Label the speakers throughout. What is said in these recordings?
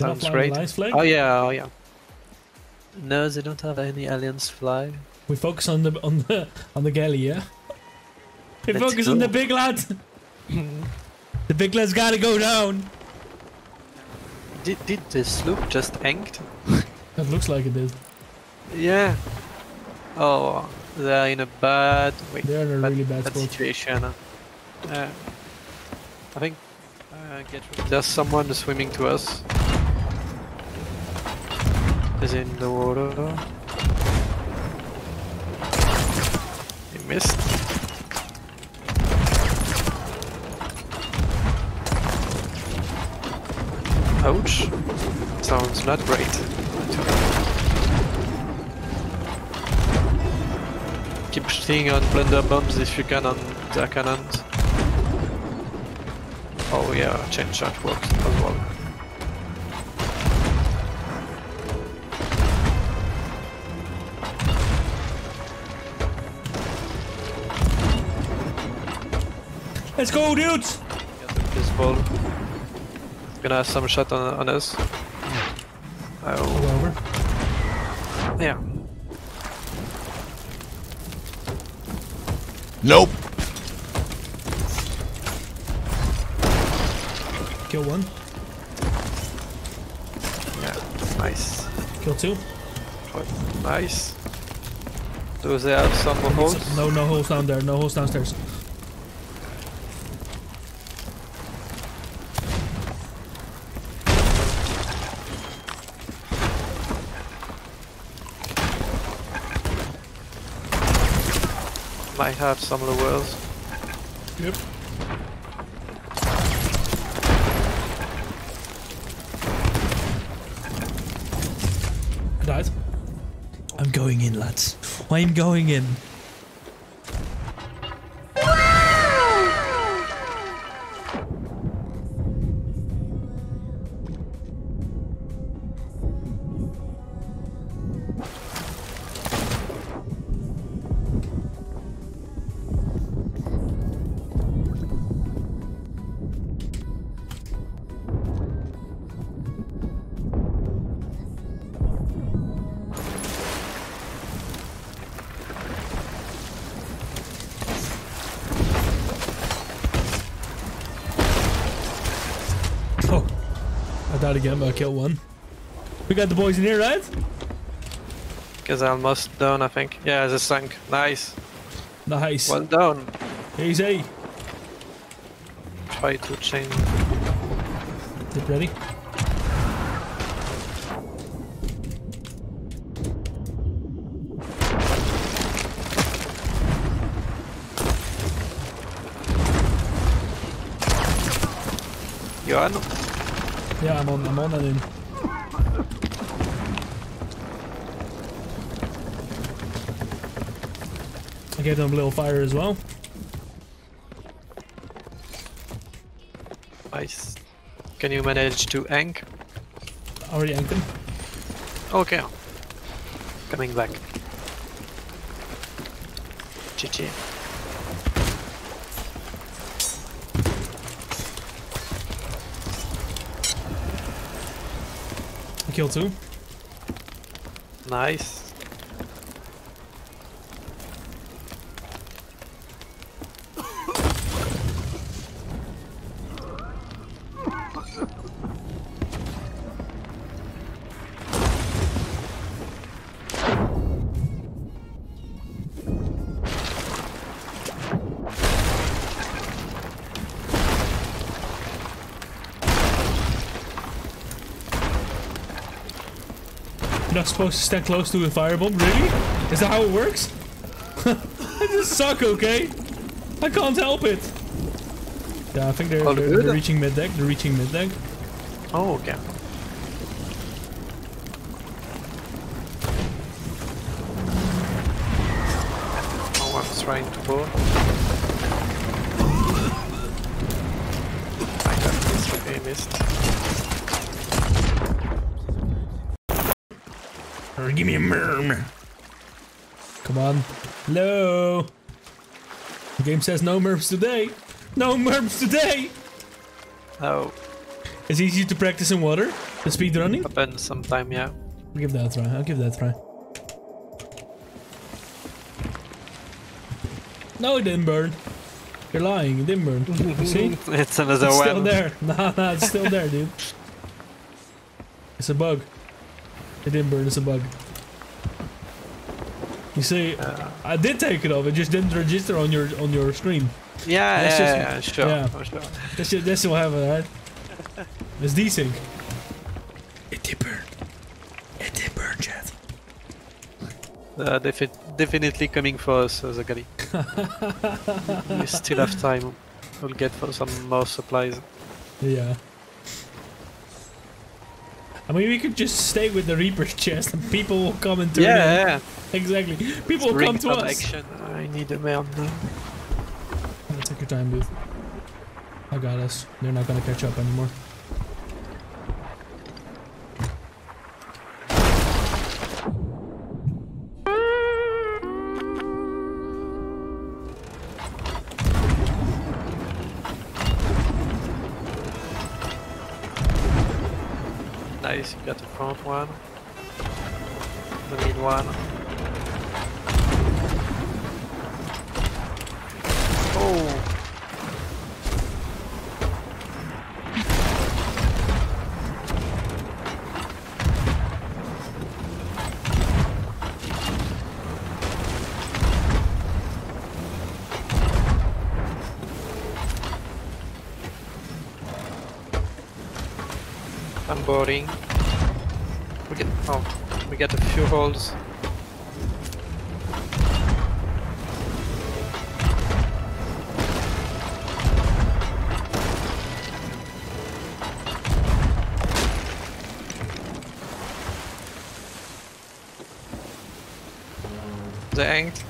Speaker 1: Sounds
Speaker 2: Flying
Speaker 1: great.
Speaker 2: Alliance flag.
Speaker 1: Oh yeah, oh yeah. No, they don't have any aliens fly.
Speaker 2: We focus on the on the on the galley, yeah. We
Speaker 1: Let's
Speaker 2: focus on the big lad. the big lad's gotta go down.
Speaker 1: Did did the sloop just anked?
Speaker 2: That looks like it did.
Speaker 1: Yeah. Oh, they're in a bad wait.
Speaker 2: They're in a really bad
Speaker 1: bad situation. Uh, I think uh, get there's someone swimming to us. Is in the water. He missed. Ouch. Sounds not great. Keep shooting on blunder bombs if you can on their cannons. Oh yeah, chain shot works as well.
Speaker 2: Let's go, dudes.
Speaker 1: Get the pistol. Gonna have some shot on, on us.
Speaker 2: Go
Speaker 1: Oh,
Speaker 2: over.
Speaker 1: yeah.
Speaker 3: Nope.
Speaker 2: Kill one.
Speaker 1: Yeah, nice.
Speaker 2: Kill two.
Speaker 1: Nice. Do they have some holes?
Speaker 2: No, no holes down there. No holes downstairs.
Speaker 1: Might have some of the lures.
Speaker 2: Yep. I died. I'm going in, lads. I'm going in. Died again, but I killed one. We got the boys in here, right?
Speaker 1: Because I'm almost done, I think. Yeah, the sunk. Nice.
Speaker 2: Nice.
Speaker 1: One down.
Speaker 2: Easy.
Speaker 1: Try to change.
Speaker 2: Get ready.
Speaker 1: You are on?
Speaker 2: Yeah, I'm on. I'm on and in. I gave them a little fire as well.
Speaker 1: Nice. Can you manage to ank?
Speaker 2: Already yanked them.
Speaker 1: Okay. Coming back. GG.
Speaker 2: I killed two.
Speaker 1: Nice.
Speaker 2: You're not supposed to stand close to a firebomb, really? Is that how it works? I just suck, okay? I can't help it. Yeah, I think they're,
Speaker 1: All
Speaker 2: they're, they're reaching mid deck. They're reaching mid deck.
Speaker 1: Oh, okay. No one's trying to board.
Speaker 2: Give me a merm. Come on. Hello. The game says no merms today. No merms today.
Speaker 1: Oh,
Speaker 2: It's easy to practice in water. The speed running?
Speaker 1: happen sometime, yeah.
Speaker 2: I'll give that a try. I'll give that a try. No, it didn't burn. You're lying. It didn't burn. See?
Speaker 1: It's another
Speaker 2: It's
Speaker 1: one.
Speaker 2: still there. Nah, nah, it's still there, dude. It's a bug. It didn't burn. It's a bug. You see,
Speaker 1: Uh,
Speaker 2: I did take it off. It just didn't register on your on your screen.
Speaker 1: yeah,
Speaker 2: That's
Speaker 1: yeah,
Speaker 2: just-
Speaker 1: yeah, sure,
Speaker 2: yeah.
Speaker 1: sure.
Speaker 2: That's just, that's what happened, right? It's desync. It did burn. It did burn, chat.
Speaker 1: Uh, defi- definitely coming for us, uh, Zachary. we still have time. We'll get for some more supplies.
Speaker 2: Yeah. I mean, we could just stay with the Reaper's chest and people will come and turn in.
Speaker 1: Yeah, yeah.
Speaker 2: Exactly. People will come to us.
Speaker 1: action. I need a man.
Speaker 2: Yeah, take your time, dude. I got us. They're not gonna catch up anymore.
Speaker 1: Nice, you got the front one. The mid one. Oh! I'm boarding. We get oh, we get a few holes. Thanked.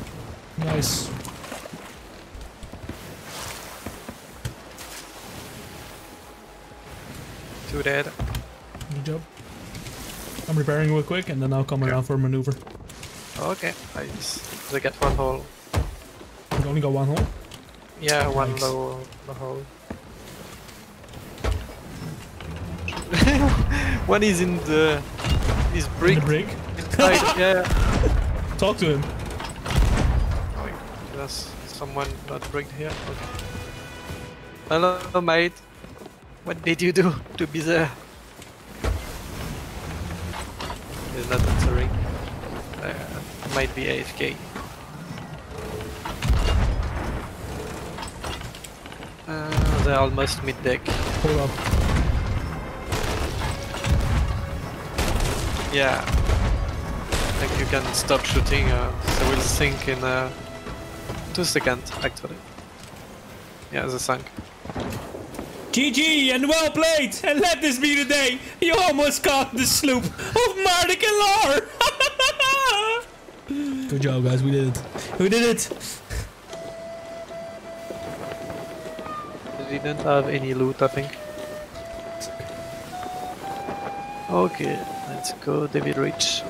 Speaker 2: Nice.
Speaker 1: Two dead.
Speaker 2: I'm repairing real quick and then I'll come
Speaker 1: Okay.
Speaker 2: around for a maneuver.
Speaker 1: Okay, nice. They get one hole.
Speaker 2: You only got one hole.
Speaker 1: Yeah, one
Speaker 2: Nice.
Speaker 1: low the hole. one is in the is
Speaker 2: In
Speaker 1: brick
Speaker 2: the break.
Speaker 1: inside, yeah.
Speaker 2: Talk to him.
Speaker 1: Oh, there's someone not bricked here. Okay. Hello, mate. What did you do to be there? He's not answering. Uh, might be AFK. Uh, they're almost mid deck.
Speaker 2: Hold up.
Speaker 1: Yeah. I think you can stop shooting, uh, so we'll sink in uh, two seconds actually. Yeah, they sunk.
Speaker 2: GG and well played! And let this be the day you almost caught the sloop of Marik and Lar! Good job, guys. We did it. We did it.
Speaker 1: They didn't have any loot, I think. Okay, let's go, David Rich.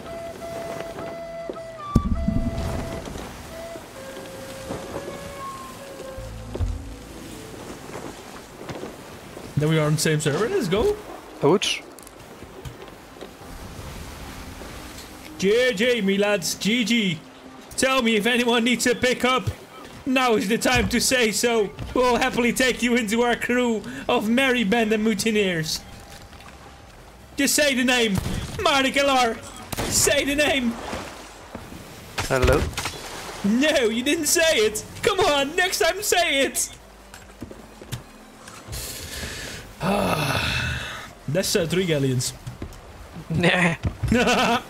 Speaker 2: Then we are on the same server. Let's go.
Speaker 1: Ouch.
Speaker 2: JJ, me lads. GG. Tell me if anyone needs a pickup. Now is the time to say so. We'll happily take you into our crew of merry band and mutineers. Just say the name. Marik and Lar. Say the name.
Speaker 1: Hello.
Speaker 2: No, you didn't say it. Come on, next time say it. That's uh, three galleons.
Speaker 1: Nah.